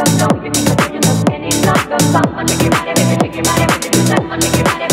Know you need to you know skinny, not the sun, I'm making money, baby, making money, baby, do that, I'm making money.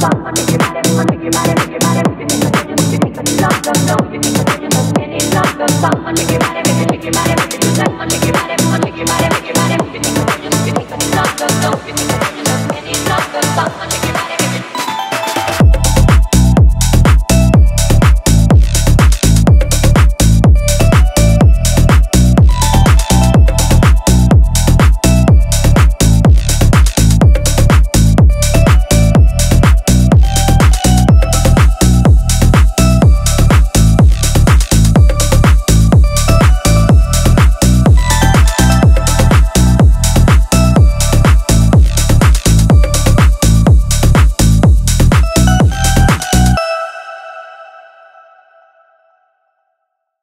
Bye.